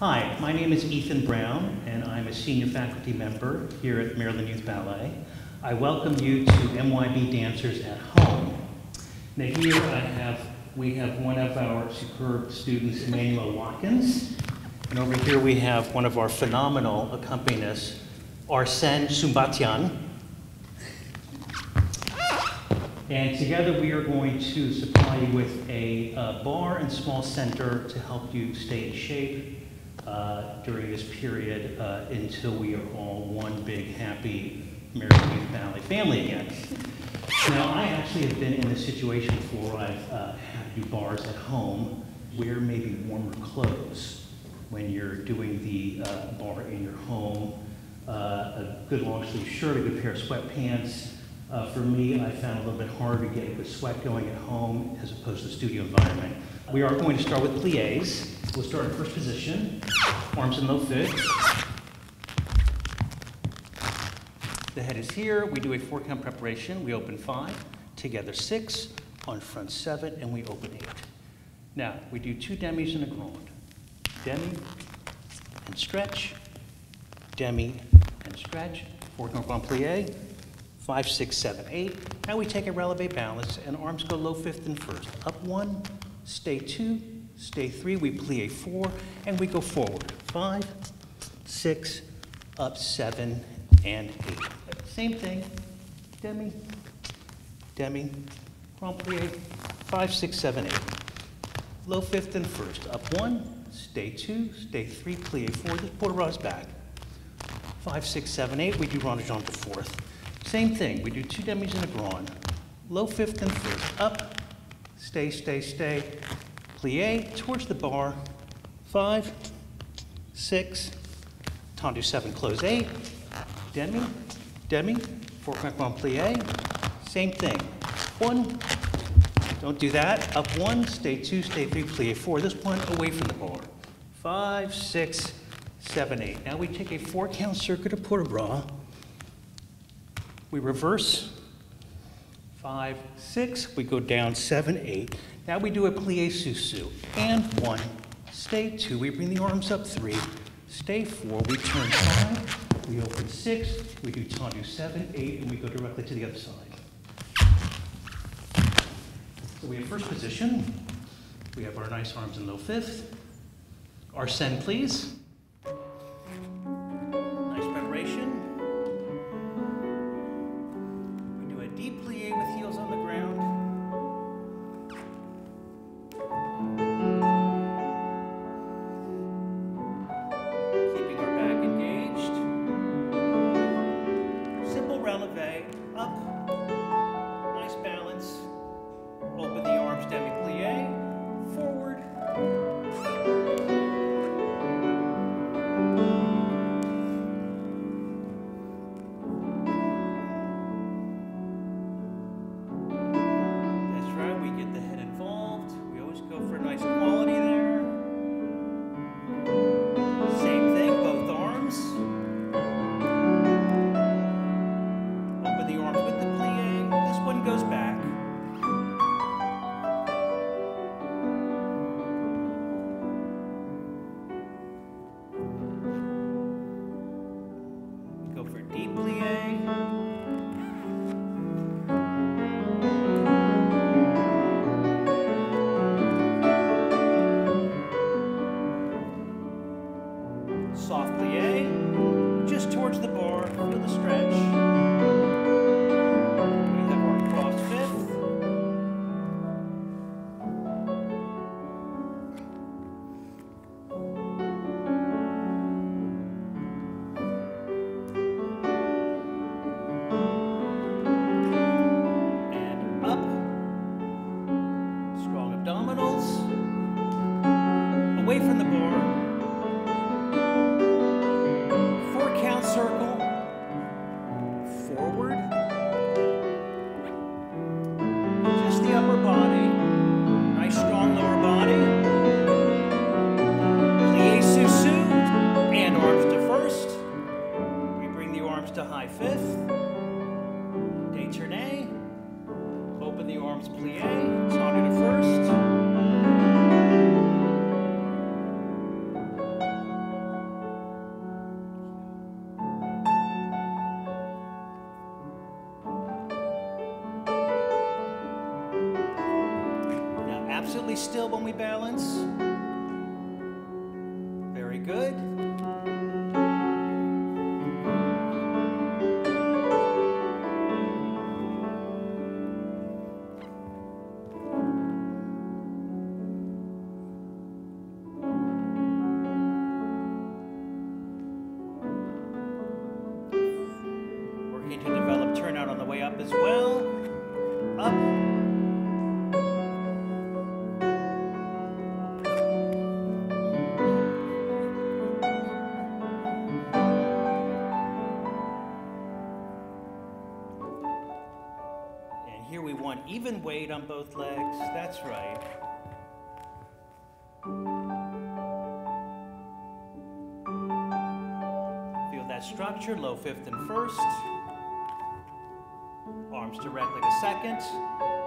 Hi, my name is Ethan Brown, and I'm a senior faculty member here at Maryland Youth Ballet. I welcome you to MYB Dancers at Home. Now here I have, we have one of our superb students, Emmanuel Watkins, and over here we have one of our phenomenal accompanists, Arsen Sumbatyan. And together we are going to supply you with a uh, bar and small center to help you stay in shape uh, during this period uh, until we are all one big happy American Ballet family again. Now, I actually have been in this situation before I've uh, had to do bars at home, wear maybe warmer clothes when you're doing the uh, bar in your home, uh, a good long sleeve shirt, a good pair of sweatpants, for me, I found it a little bit harder to get the sweat going at home as opposed to the studio environment. We are going to start with plies. We'll start in first position, arms in low fit. The head is here. We do a four count preparation. We open five, together six, on front seven, and we open eight. Now, we do two demis and a grand. Demi and stretch, demi and stretch, four count grand plie, five, six, seven, eight. Now we take a releve balance and arms go low fifth and first. Up one, stay two, stay three, we plie four, and we go forward. Five, six, up seven, and eight. Same thing, demi, demi, grand plie, five, six, seven, eight. Low fifth and first. Up one, stay two, stay three, plie four, the port de back. Five, six, seven, eight, we do rondeggiante to fourth. Same thing, we do two demis and a grand. Low fifth and first, up, stay, stay, stay, plie towards the bar, five, six, tendu seven, close eight, demi, demi, four grand plie, same thing. One, don't do that, up one, stay two, stay three, plie four, this one away from the bar. Five, six, seven, eight. Now we take a four count circuit of port de bras, we reverse five, six, we go down seven, eight. Now we do a plie sous and one, stay two, we bring the arms up three, stay four, we turn five, we open six, we do tendu seven, eight, and we go directly to the other side. So we have first position, we have our nice arms in low fifth. Arsen, please. away from the bar even weight on both legs. That's right. Feel that structure, low fifth and first. Arms directly to second.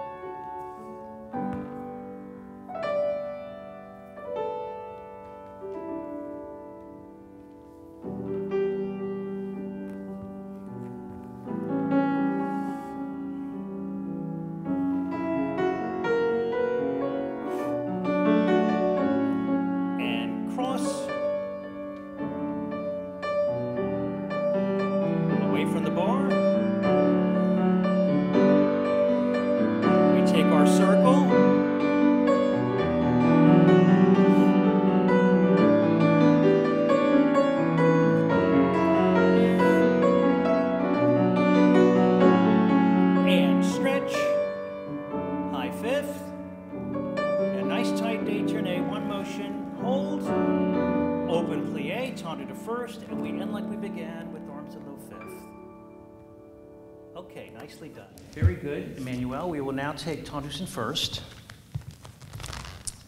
In first.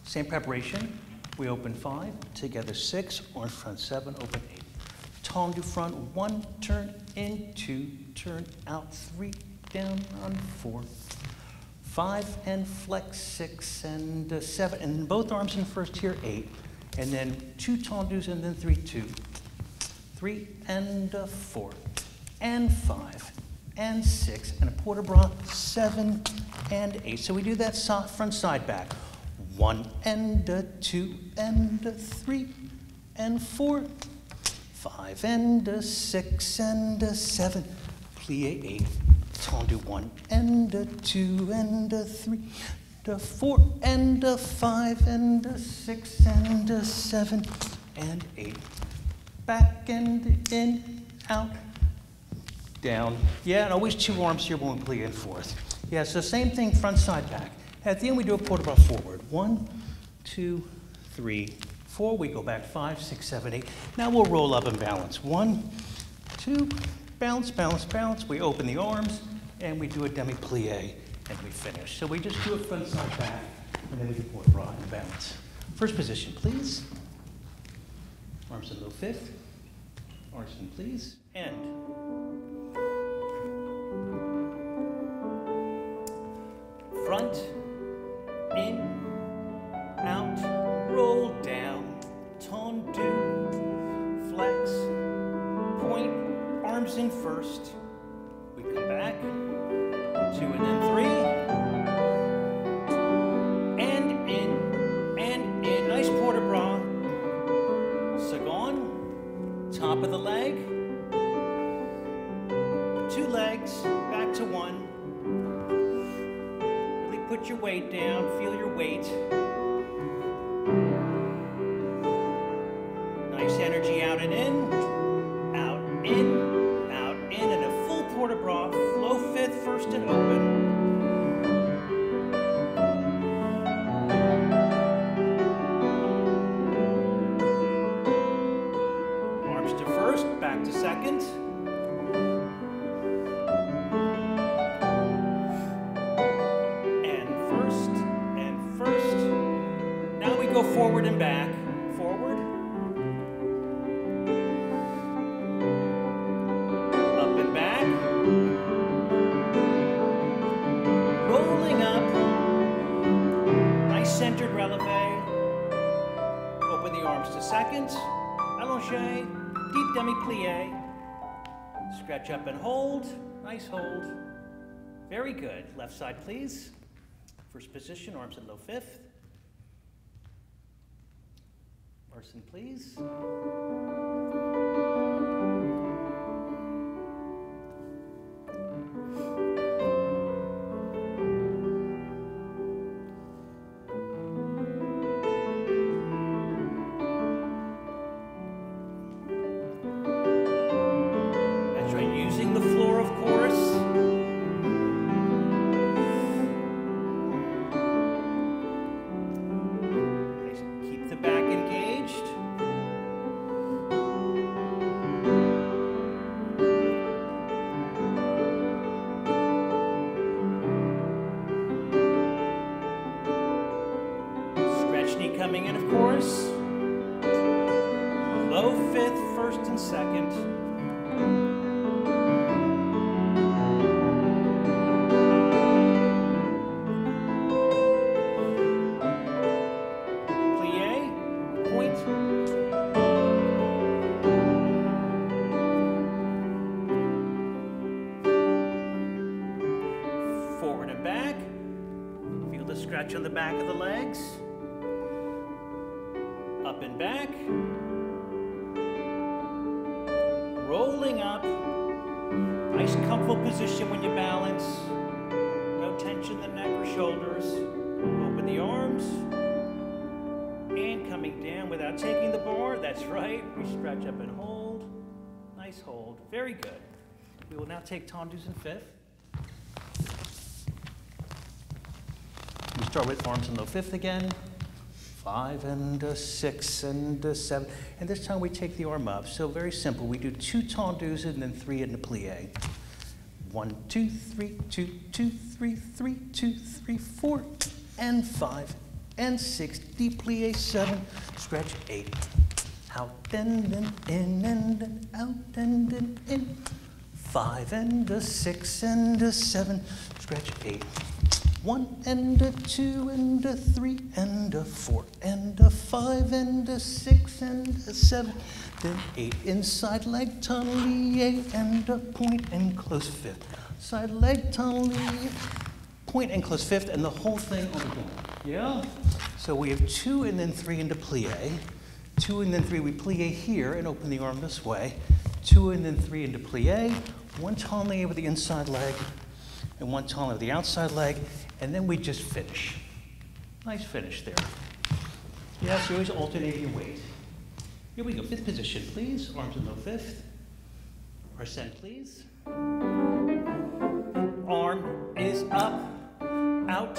Same preparation. We open five, together six, orange front seven, open eight. Tendu front, one, turn in, two, turn out, three, down on four. Five and flex, six and uh, seven, and both arms in first here, eight. And then two tendus and then three, two. Three and uh, four, and five, and six, and a port de bras, seven and eight. So we do that front side back. One and a two and a three and four, five and a six and a seven, plie eight, tendu one and a two and a three, a four and a five and a six and a seven and eight. Back and in, out, down. Yeah, and always two arms here when we plie in fourth. Yeah, so same thing, front, side, back. At the end, we do a port de bras forward. One, two, three, four. We go back five, six, seven, eight. Now we'll roll up and balance. One, two, balance, balance, balance. We open the arms, and we do a demi plie, and we finish. So we just do it front, side, back, and then we do port de bras and balance. First position, please. Arms in low fifth. Arms in, please. End. Front, in, out, roll down, tendu, flex, point, arms in first. We come back, two and then three, Very good. Left side, please. First position, arms in low fifth. Arsen, please. Very good. We will now take tendus in fifth. We start with arms in the fifth again. Five and a six and a seven. And this time we take the arm up. So very simple. We do two tendus and then three in the plie. One, two, three, two, two, three, three, two, three, four, and five, and six. Deep plie, seven. Stretch, eight. Out and then in and then out and then in. Five and a six and a seven. Stretch, eight. One and a two and a three and a four and a five and a six and a seven, then eight inside leg tunnel and a point and close fifth. Side leg tunnel point and close fifth, and the whole thing on the ground. Yeah? So we have two and then three into plie. Two and then three, we plie here and open the arm this way. Two and then three into plie. One tunnel with the inside leg and one tunnel with the outside leg, and then we just finish. Nice finish there. Yes, you always alternate your weight. Here we go, fifth position, please. Arms in the fifth. Arsen, please. Arm is up, out,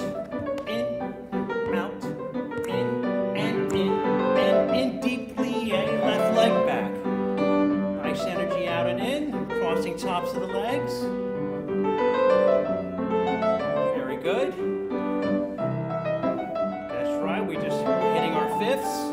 tops of the legs. Very good. That's right, We're just hitting our fifths.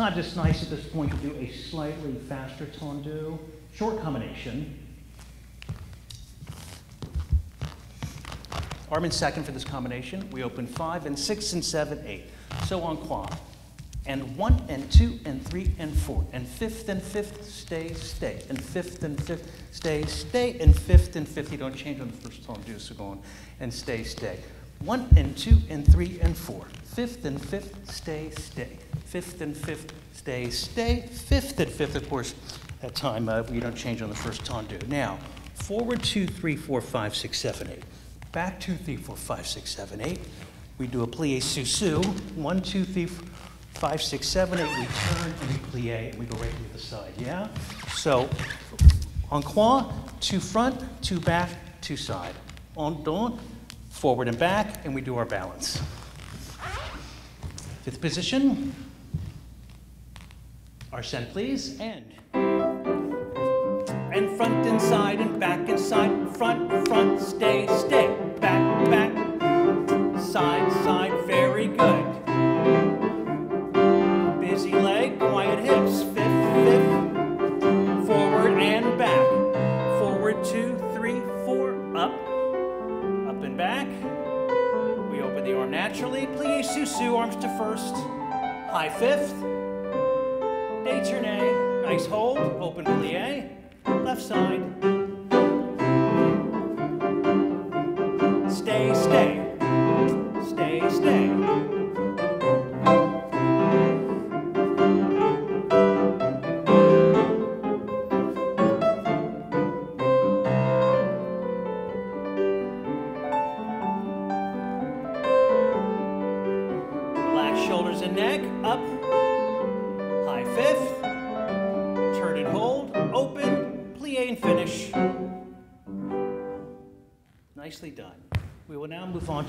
Sometimes it's nice at this point to do a slightly faster tendu. Short combination. Arm in second for this combination. We open five and six and seven, eight. So on quad. And one and two and three and four. And fifth and fifth, stay, stay. And fifth and fifth, stay, stay. And fifth and fifth, you don't change on the first tendu, so go on. And stay, stay. One and two and three and four. Fifth and fifth, stay, stay. Fifth and fifth, stay, stay. Fifth and fifth, of course, that time uh, we don't change on the first tendu. Now, forward two, three, four, five, six, seven, eight. Back two, three, four, five, six, seven, eight. We do a plie sous One, two, three, five, six, seven, eight. We turn and we plie and we go right to the side. Yeah? So, en croix, two front, two back, two side. En dos, forward and back, and we do our balance. Fifth position. Arsen please, and and front and side and back and side, front, front, stay, stay, back, back, side, side, plie arms to first, high fifth, détourné, nice hold, open plie left side.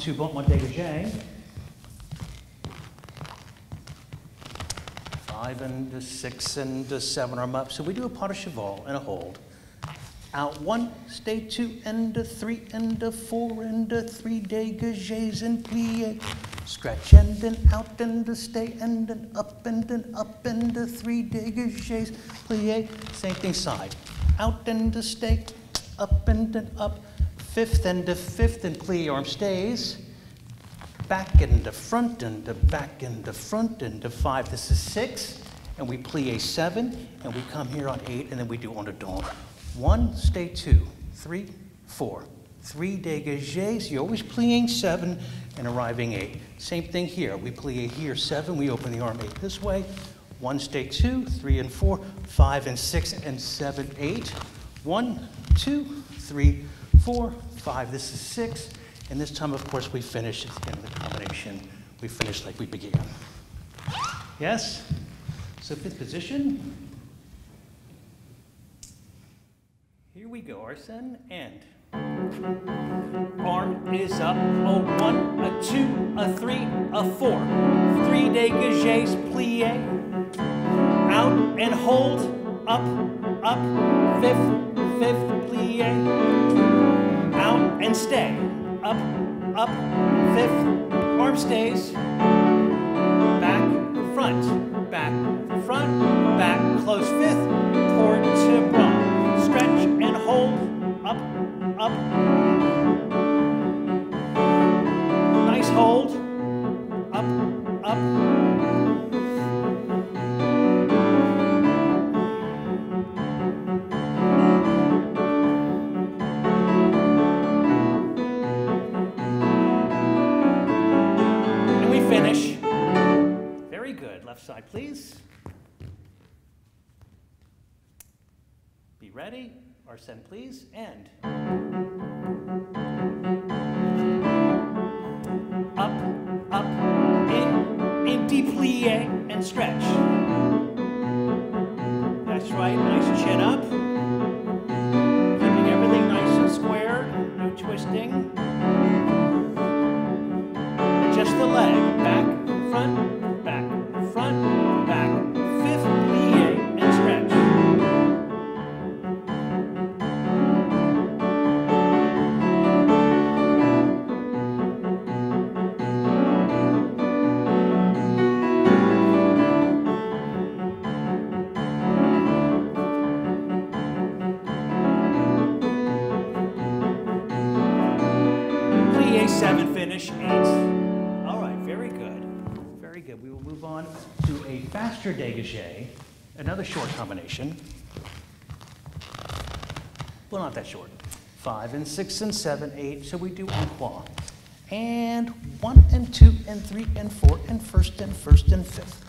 To battement dégagé. Five and a six and a seven arm up. So we do a pas de cheval and a hold. Out one, stay two and a three and a four and a three dégagés and plie. Stretch and then out and a stay and then up and then up and a three dégagés, plie. Same thing side out and a stay, up and an up, fifth and a fifth and plie arm stays, back and the front and the back and the front and the five. This is six, and we plie seven, and we come here on eight, and then we do en dedans. One, stay two, three, four, three dégagés. You're always plieing seven and arriving eight. Same thing here. We plie here seven, we open the arm eight this way, one, stay two, three and four, five and six and seven, eight. One, two, three, four, five. This is six. And this time, of course, we finish at the end of the combination. We finish like we began. Yes? So fifth position. Here we go, Arsen, and arm is up, a one, a two, a three, a four. Three dégagés, plie, out and hold, up, up, fifth, fifth, out and stay, up, up, fifth, arm stays, back, front, back, front, back, close fifth, port de bras, stretch and hold, up, up, a dégagé, another short combination. Well, not that short. Five and six and seven, eight. So we do en croix. And one and two and three and four and first and first and fifth.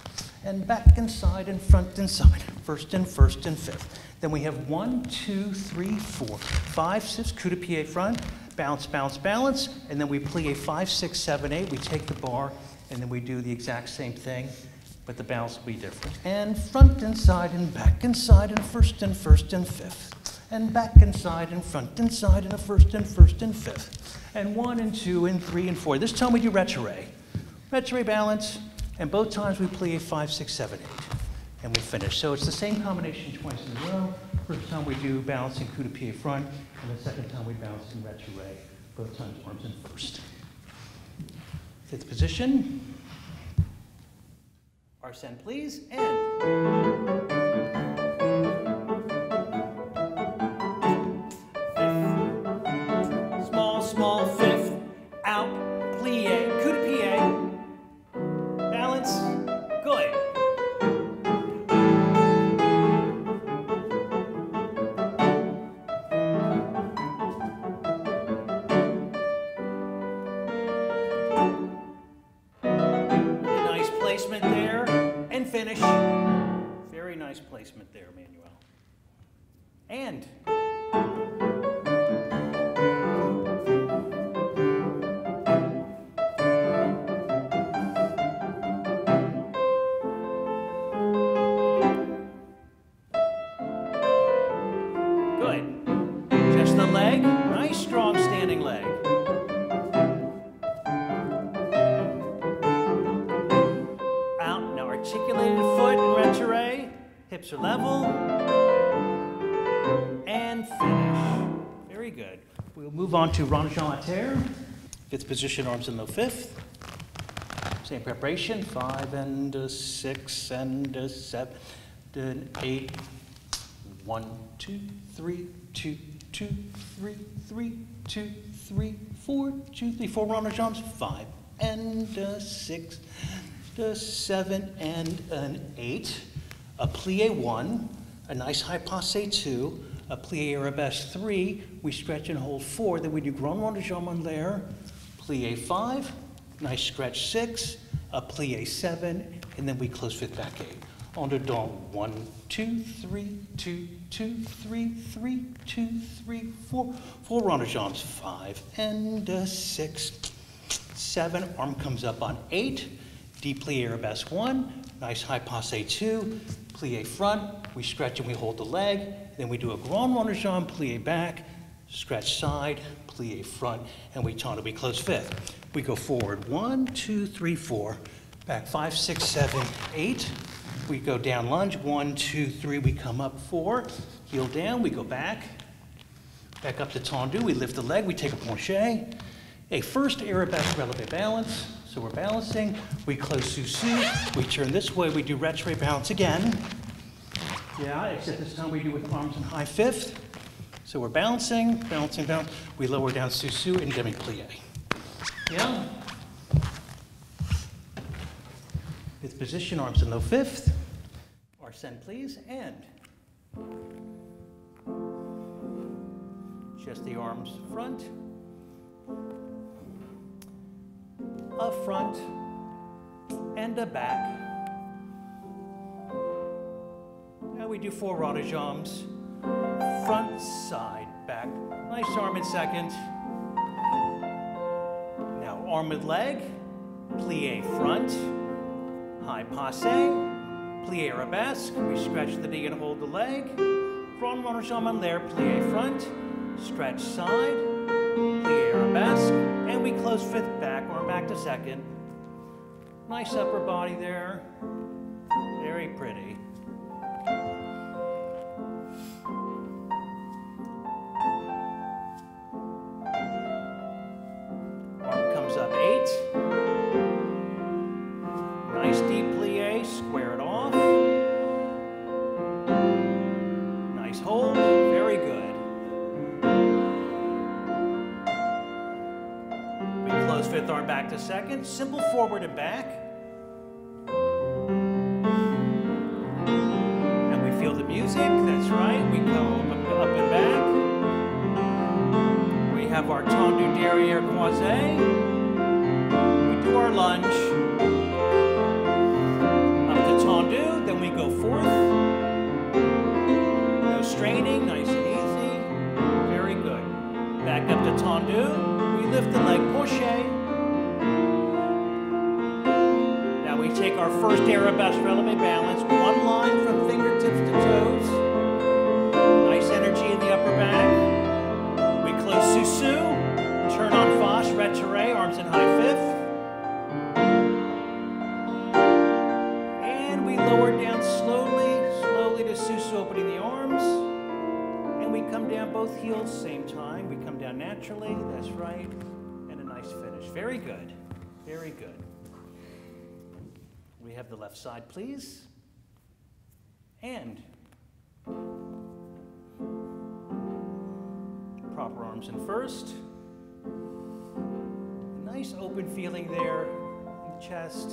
And back and side and front and side. First and first and fifth. Then we have one, two, three, four, five, six, coup de pied front, bounce, bounce, balance, and then we plie five, six, seven, eight. We take the bar, and then we do the exact same thing, but the bounce will be different. And front and side and back and side and first and first and fifth. And back and side and front and side and a first and first and fifth. And one and two and three and four. This time we do retiré. Retiré balance, and both times we plie five, six, seven, eight and we finish. So it's the same combination twice in a row. First time we do balancing coup de pied front, and the second time we balance in retiré, both times arms in first. Fifth position. Arsen, please, and. On to Rond-de-Jambe terre. Fifth position, arms in the fifth. Same preparation, five and a six and a seven and eight. One, two, three, two, two, three, three, two, three, four, two, three, four rond-de-jambes, five and a six, a seven and an eight a plie one, a nice high passe two, a plie arabesque three, we stretch and hold four, then we do grand rond l'air, plie five, nice stretch six, a plie seven, and then we close fifth back eight. En dedans, one, two, three, two, two, three, three, two, three, four, four rond five, and a six, seven, arm comes up on eight, deep plie arabesque one, nice high passe two, plie front, we stretch and we hold the leg, then we do a grand rond de jambe, plie back, stretch side, plie front, and we to we close fifth. We go forward, one, two, three, four, back five, six, seven, eight. We go down lunge, one, two, three, we come up four, heel down, we go back, back up to tendu, we lift the leg, we take a penché, a first arabesque releve balance, so we're balancing, we close sous we turn this way, we do retiré balance again. Yeah, except this time we do with arms in high fifth. So we're balancing, balancing, down. We lower down sous and demi-plie. Yeah? Fifth position, arms in low fifth. Arsen, please, and. Just the arms front, a front, and a back. We do four jambes. Front, side, back. Nice arm in second. Now armored leg, plie front, high passe, plie arabesque. We stretch the knee and hold the leg. Front jambe en l'air, plie front, stretch side, plie arabesque, and we close fifth back, arm back to second. Nice upper body there. Very pretty. To second, simple forward and back. Left side, please. And proper arms in first. Nice open feeling there in the chest.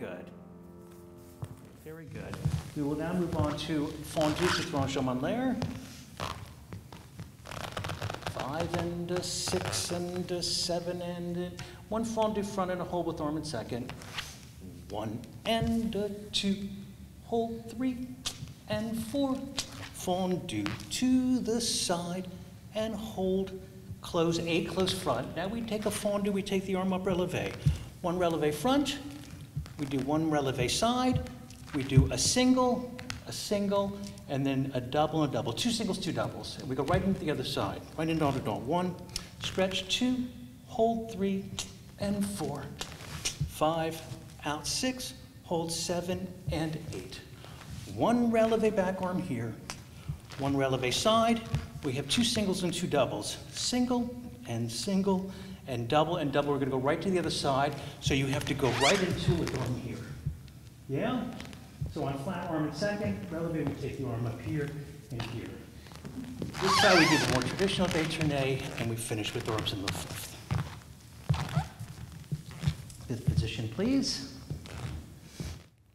Good. Very good. We will now move on to Fondue Citron Chaumont Lair. Five and a six and a seven and a, one fondue front and a hold with arm in second. One and a two, hold three and four. Fondue to the side and hold, close eight, close front. Now we take a fondue, we take the arm up releve. One releve front, we do one releve side, we do a single, a single, and then a double and a double. Two singles, two doubles. And we go right into the other side, right into the door. One, stretch two, hold three, and four. Five, out six, hold seven and eight. One releve back arm here, one releve side. We have two singles and two doubles. Single and single and double and double. We're going to go right to the other side. So you have to go right into it on here. Yeah? So on flat arm in second, releve, we take the arm up here and here. This side we do the more traditional détourné, and we finish with the arms in the fifth. Fifth position, please.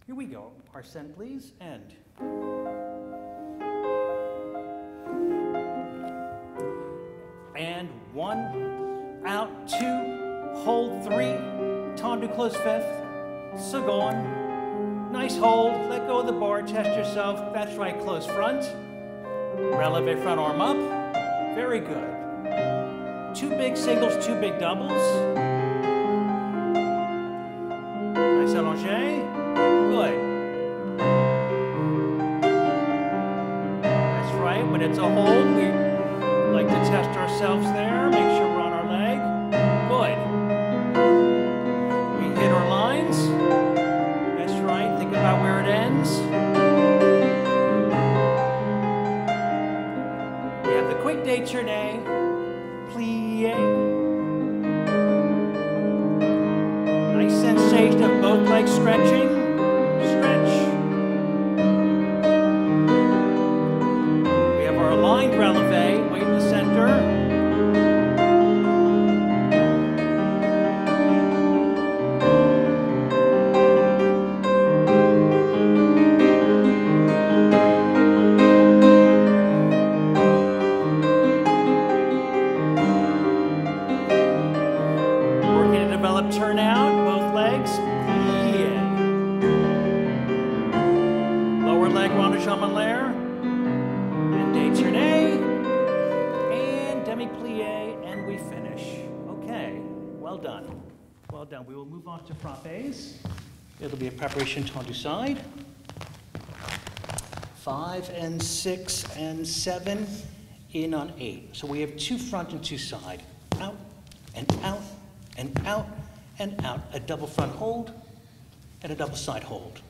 Here we go. Arsen, please, and. Close fifth, second, nice hold, let go of the bar, test yourself, that's right, close front, releve front arm up, very good. Two big singles, two big doubles, nice allongé, good. That's right, when it's a hold, du side. Five and six and seven, in on eight. So we have two front and two side. Out and out and out and out. A double front hold and a double side hold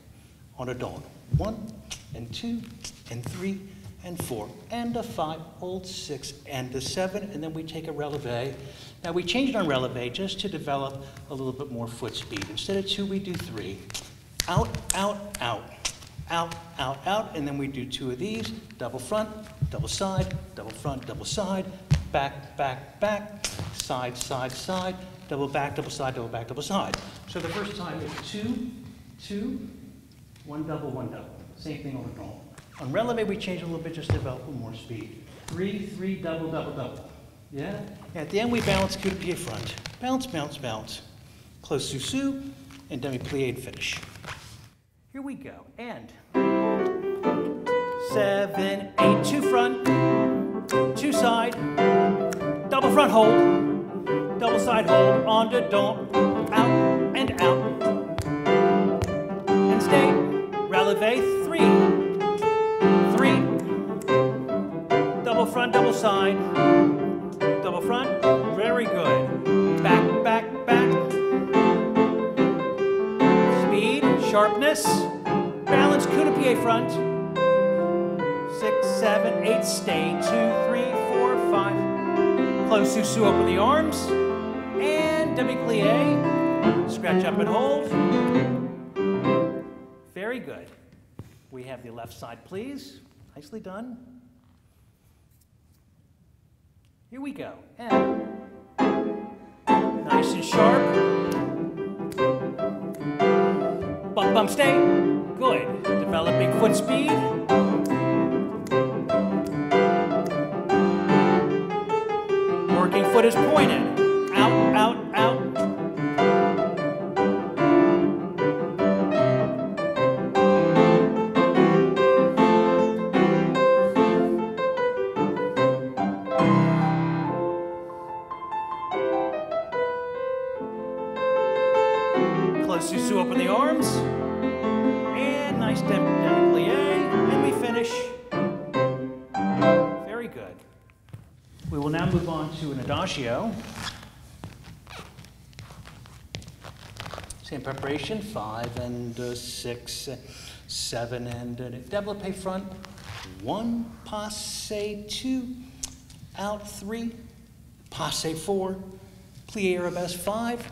on a don. One and two and three and four and a five, hold six and a seven, and then we take a releve. Now we changed on releve just to develop a little bit more foot speed. Instead of two, we do three. Out, out, out, out, out, out, and then we do two of these, double front, double side, double front, double side, back, back, back, side, side, side, double back, double side, double back, double side. So the first time is two, two, one double, one double. Same thing the drum. On releve, we change a little bit just to develop more speed. Three, three, double, double, double. Yeah? At the end, we balance coup de pied front. Bounce, bounce, bounce. Close sous and demi plie finish. Here we go. And seven, eight, two front, two side, double front hold, double side hold, on to don't, out and out, and stay. Releve, three, three, double front, double side, double front, very good. Sharpness, balance, coup de front. Six, seven, eight, stay. Two, three, four, five. Close sous open the arms. And demi plie. Scratch up and hold. Very good. We have the left side, please. Nicely done. Here we go. And nice and sharp. Bump, stay. Good. Developing foot speed. Working foot is pointed. Move on to an adagio. Same preparation, five and uh, six, uh, seven and uh, développé front. One, passe two, out three, passe four, plie arabesque five,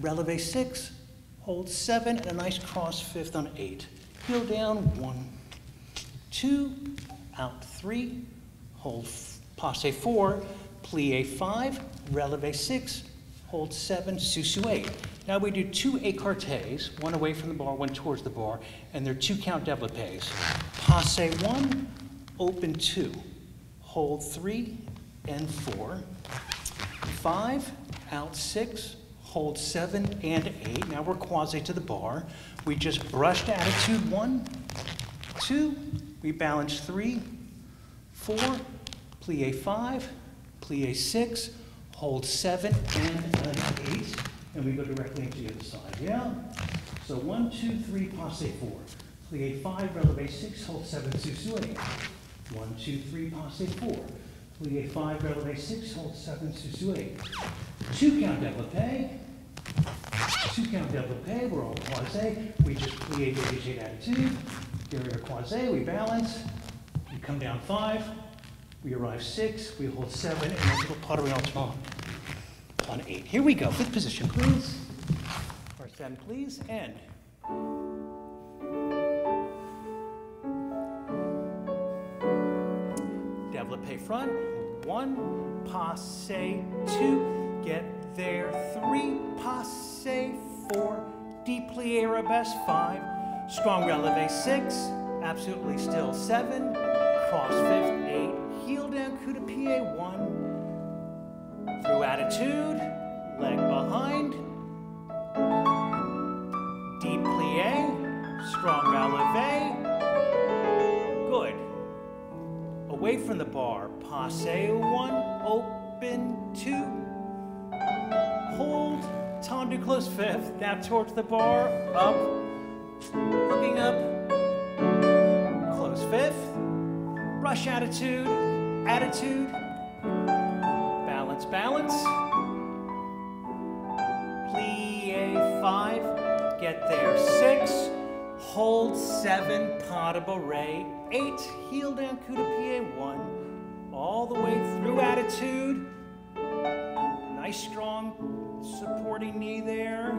releve six, hold seven, and a nice cross fifth on eight. Heel down, one, two, out three, hold passe four, plie five, releve six, hold seven, sous-sus eight. Now we do two écartés, one away from the bar, one towards the bar, and they're two count développés. Passe one, open two, hold three and four, five, out six, hold seven and eight. Now we're quasi to the bar. We just brushed attitude one, two, we balance three, four, plie five, plie six, hold seven and an eight, and we go directly into the other side, yeah? So one, two, three, passe four, plie five, releve six, hold seven, sous-sus eight. One, two, three, passe four, plie five, releve six, hold seven, sous-sus eight. Two count développé, two count développé, we're all croisé, we just plie dégagé attitude, derrière croisé, we balance, we come down five, We arrive six, we hold seven, and a little pottery alternate on eight. Here we go, fifth position, please. Arsen, please, and. Développé front, one, passe, two, get there, three, passe, four, deplie arabesque, five, strong releve, six, absolutely still, seven, cross fifth, one, through attitude, leg behind, deep plie, strong releve, good. Away from the bar, passe one, open two, hold, tendu close fifth, now towards the bar, up, looking up, close fifth, brush attitude, attitude, balance, balance, plie five, get there. Six, hold seven, pas de bourrée, eight, heel down, coup de pied one, all the way through attitude, nice strong supporting knee there,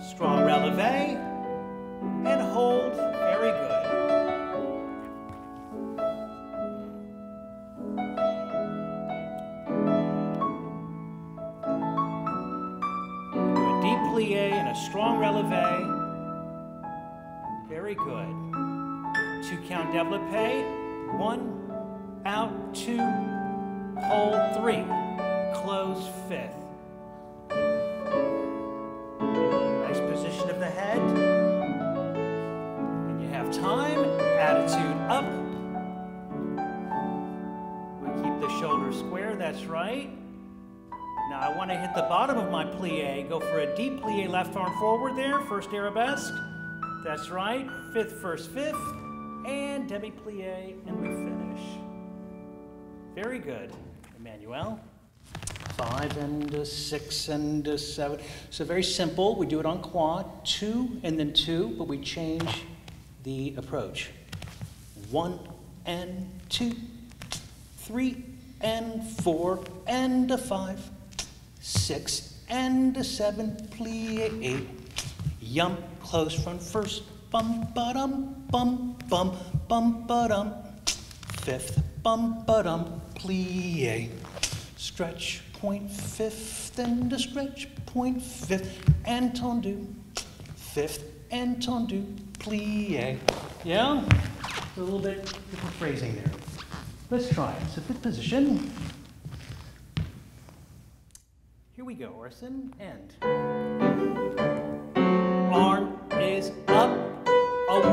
strong releve, Very good. Two count développé. One, out, two, hold, three. Close fifth. Nice position of the head. And you have time. Attitude up. We keep the shoulders square, that's right. Now I want to hit the bottom of my plie. Go for a deep plie, left arm forward there. First arabesque. That's right. Fifth, first, fifth. And demi plie, and we finish. Very good. Emmanuel. Five and a six and a seven. So very simple. We do it on quad. Two and then two, but we change the approach. One and two, three and four and a five, six and a seven, plie eight, yum, close front first, bum ba dum, bum bum bum ba dum, fifth, bum ba dum, plie, stretch point fifth and a stretch point fifth, and tendu, fifth and tendu, plie. Yeah, a little bit different phrasing there. Let's try it. So fifth position. Here we go, Arsen, and.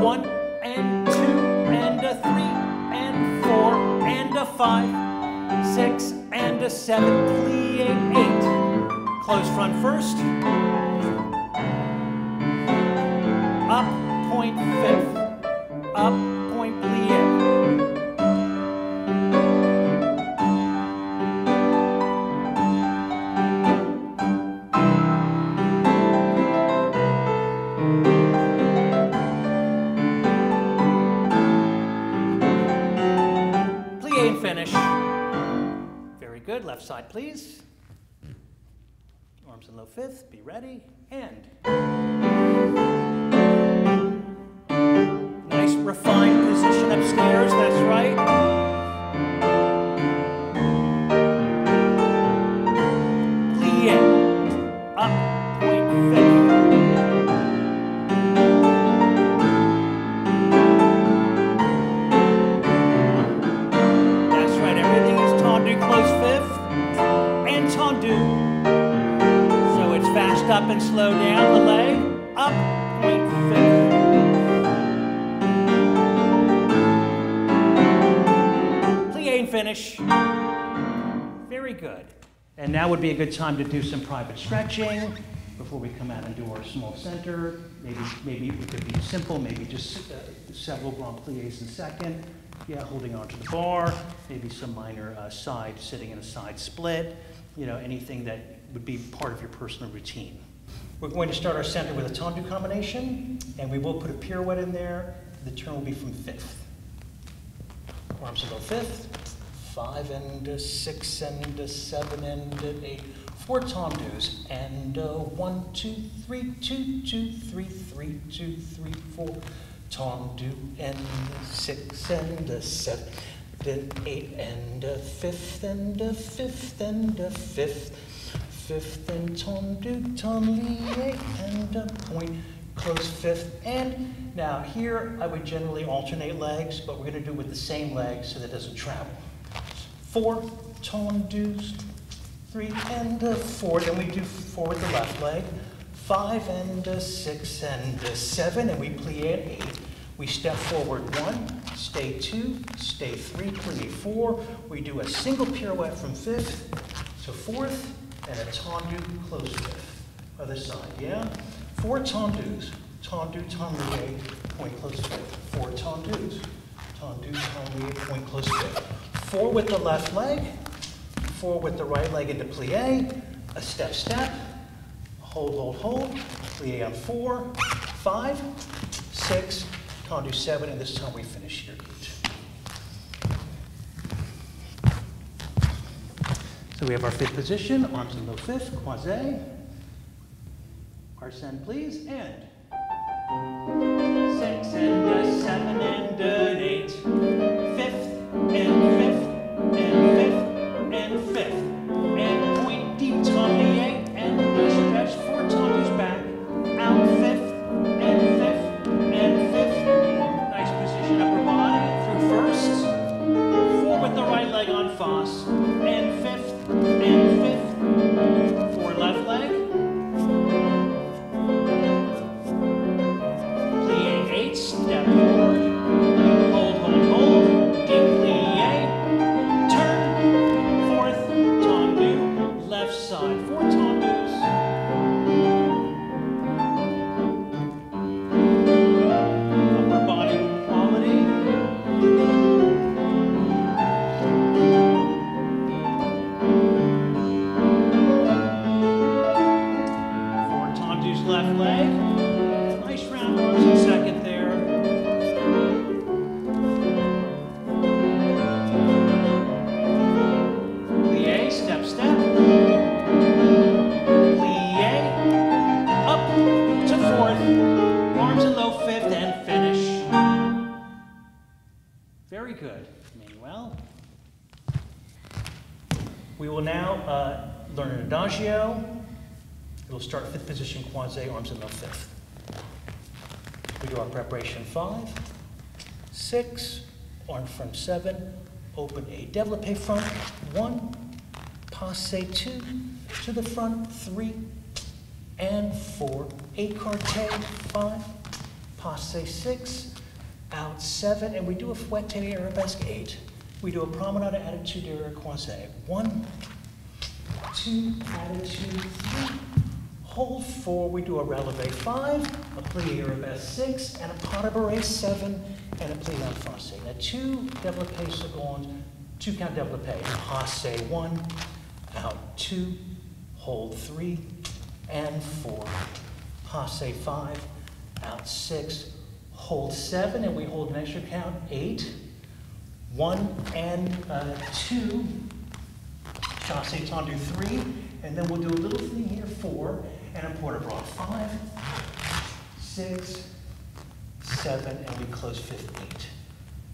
One and two and a three and four and a five, six and a seven, plie eight. Close front first. Please. Arms in low fifth. Be ready. And. And down the leg. Up, point fifth. Plie and finish. Very good. And now would be a good time to do some private stretching before we come out and do our small center. Maybe, maybe it could be simple, maybe just uh, several grand plies in second. Yeah, holding onto the bar, maybe some minor uh, side, sitting in a side split, you know, anything that would be part of your personal routine. We're going to start our center with a tendu combination, and we will put a pirouette in there. The turn will be from fifth. Arms will go fifth, five and a six and a seven and a eight, four tendus, and a one, two, three, two, two, three, three, two, three, four, tendu, and a six and a seven, and eight, and a fifth, and a fifth, and a fifth, fifth, and tendu, tendu, and a point, close fifth, and now here I would generally alternate legs, but we're gonna do it with the same leg so that it doesn't travel. Four, tom, tendus, three and a four, then we do four with the left leg, five and a six and a seven, and we plie at eight. We step forward one, stay two, stay three, plie four. We do a single pirouette from fifth to fourth, and a tendu close fifth. Other side, yeah? Four tendus, tendu, tendu, point close fifth. Four tendus, tendu, tendu, point close fifth. Four with the left leg, four with the right leg into plie, a step, step, hold, hold, hold, plie on four, five, six, tendu seven, and this is how we finish here. So we have our fifth position, arms in low fifth, croisé. Arsen, please, and six and a seven and an left leg. 5, 6, on from 7, open 8. Développé front 1, passe 2, to the front 3, and 4. Écarté 5, passe 6, out 7, and we do a fouette arabesque 8. We do a promenade attitude de croisée. 1, 2, attitude 3, hold four, we do a relevé five, a plie arabesque six, and a pas de bourrée seven, and a plie en. Now two développé secondes, two count développé, passe one, out two, hold three, and four, passe five, out six, hold seven, and we hold an extra count, eight, one and uh, two, chasse tendu three, and then we'll do a little thing here, four, and a port de bras, five, six, seven, and we close fifth, eight.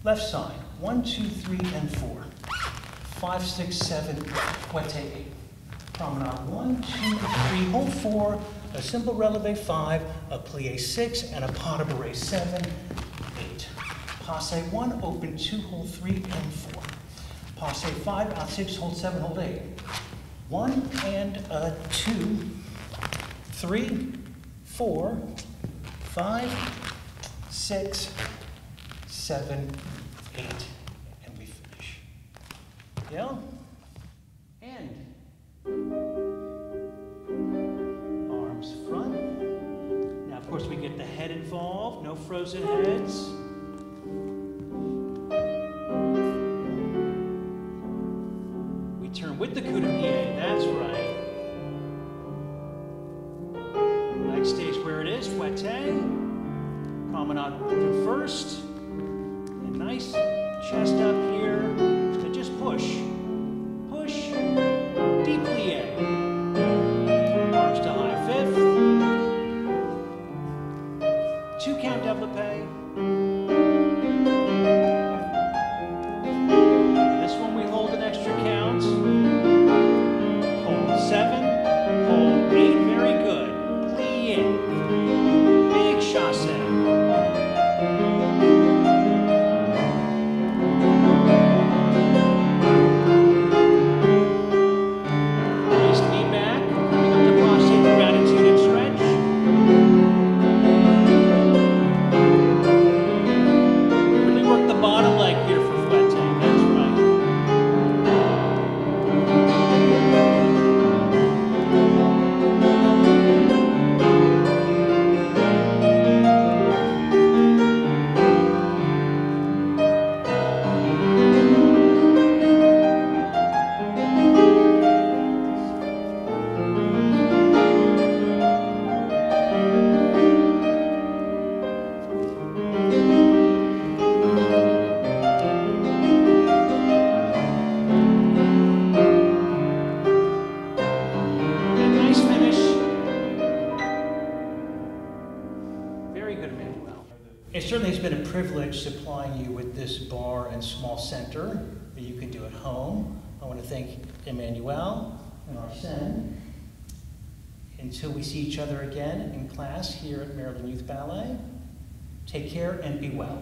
Left side, one, two, three, and four. Five, six, seven, fouette eight. Promenade, one, two, three, hold four, a simple relevé five, a plie six, and a pas de bourrée seven, eight. Passe one, open two, hold three, and four. Passe five, out six, hold seven, hold eight. One and a two, three, four, five, six, seven, eight, and we finish. Yeah? And arms front. Now, of course, we get the head involved, no frozen heads. Promenade through first. And nice chest up Until we see each other again in class here at Maryland Youth Ballet, take care and be well.